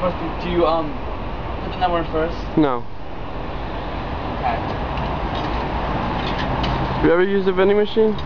first, do you, um, put the number first? No. Okay. You ever used a vending machine?